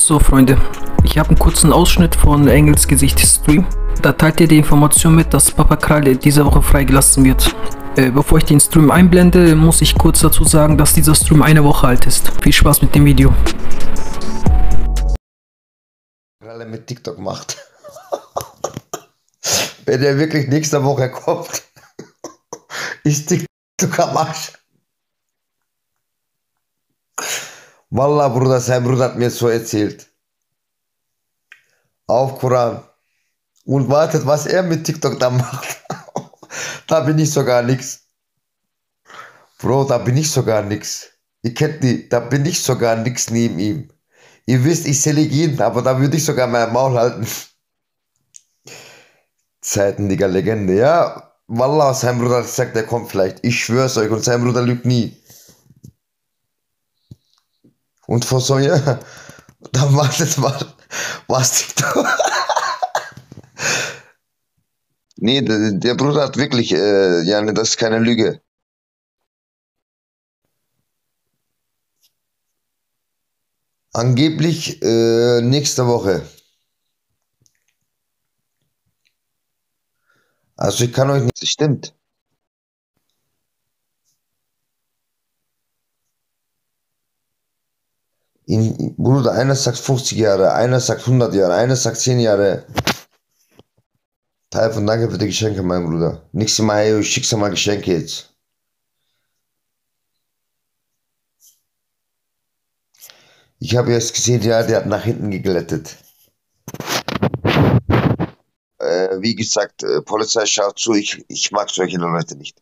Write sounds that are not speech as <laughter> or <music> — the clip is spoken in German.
So, Freunde, ich habe einen kurzen Ausschnitt von Engels Gesicht Stream. Da teilt ihr die Information mit, dass Papa Krall diese Woche freigelassen wird. Äh, bevor ich den Stream einblende, muss ich kurz dazu sagen, dass dieser Stream eine Woche alt ist. Viel Spaß mit dem Video. Kralle mit TikTok macht. <laughs> Wenn der wirklich nächste Woche kommt, <laughs> ist TikTok am Arsch. Wallah, Bruder, sein Bruder hat mir so erzählt. Auf Koran. Und wartet, was er mit TikTok da macht. <laughs> da bin ich sogar nix. Bro, da bin ich sogar nix. Ihr kennt die, da bin ich sogar nix neben ihm. Ihr wisst, ich ihn, aber da würde ich sogar mein Maul halten. <laughs> Zeiten, Digga, Legende. Ja, Wallah, sein Bruder hat gesagt, er kommt vielleicht. Ich schwör's euch und sein Bruder lügt nie. Und vor so, ja, dann wartet mal, was TikTok. nee, der, der, Bruder hat wirklich, äh, ja, das ist keine Lüge. Angeblich äh, nächste Woche. Also ich kann euch nicht, das stimmt. In, Bruder, einer sagt 50 Jahre, einer sagt 100 Jahre, einer sagt 10 Jahre. Teil von danke für die Geschenke, mein Bruder. Nächstes Mal, ich schick's mal Geschenke jetzt. Ich habe jetzt gesehen, ja, der hat nach hinten geglättet. Äh, wie gesagt, äh, Polizei schaut zu, ich, ich mag solche Leute nicht.